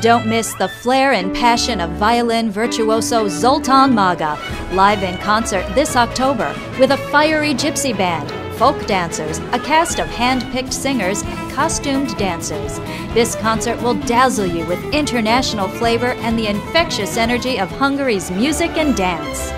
Don't miss the flair and passion of violin virtuoso Zoltan Maga, live in concert this October with a fiery gypsy band, folk dancers, a cast of hand picked singers, and costumed dancers. This concert will dazzle you with international flavor and the infectious energy of Hungary's music and dance.